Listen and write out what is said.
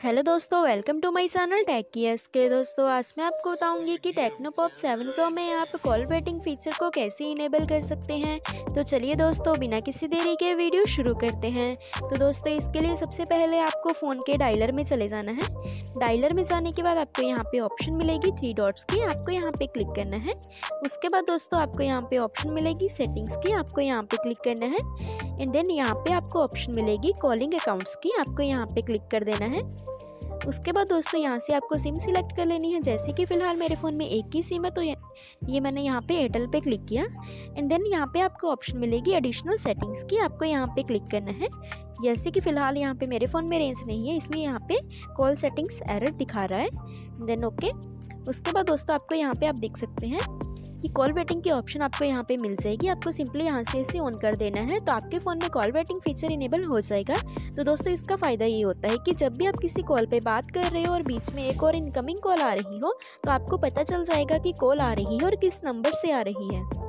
Hello दोस्तों, welcome to my channel tech की S K. दोस्तों, आज मैं आपको बताऊँगी कि टेक्नोपॉप 7 प्रो में आप कॉल वेटिंग फीचर को कैसे इनेबल कर सकते हैं। तो चलिए दोस्तों, बिना किसी देरी के वीडियो शुरू करते हैं। तो दोस्तों, इसके लिए सबसे पहले आपको फ़ोन के डायलर में चले जाना है। डायलर में जाने के बाद आपको यहाँ पे ऑप्शन मिलेगी थ्री डॉट्स की, आपको यहाँ पे क्लिक करना है। उसके बाद दोस्तों, आपको यहाँ पे ऑप्शन मिलेगी सेटिंग्स की, आपको यहाँ पे क्लिक करना है। एंड देन यहाँ पे आपको ऑप्शन मिलेगी कॉलिंग अकाउंट्स की, आपको यहाँ पे क्लिक कर देना है। उसके बाद दोस्तों यहाँ से आपको सिम सिलेक्ट कर लेनी है। जैसे कि फ़िलहाल मेरे फ़ोन में एक ही सिम है तो ये, मैंने यहाँ पे एयरटेल पे क्लिक किया। एंड देन यहाँ पे आपको ऑप्शन मिलेगी एडिशनल सेटिंग्स की आपको यहाँ पे क्लिक करना है। जैसे कि फ़िलहाल यहाँ पे मेरे फ़ोन में रेंज नहीं है इसलिए यहाँ पे कॉल सेटिंग्स एरर दिखा रहा है। देन ओके उसके बाद दोस्तों आपको यहाँ पे आप देख सकते हैं कि कॉल वेटिंग की ऑप्शन आपको यहाँ पे मिल जाएगी। आपको सिंपली यहाँ से इसे ऑन कर देना है तो आपके फ़ोन में कॉल वेटिंग फीचर इनेबल हो जाएगा। तो दोस्तों, इसका फ़ायदा ये होता है कि जब भी आप किसी कॉल पर बात कर रहे हो और बीच में एक और इनकमिंग कॉल आ रही हो तो आपको पता चल जाएगा कि कॉल आ रही है और किस नंबर से आ रही है।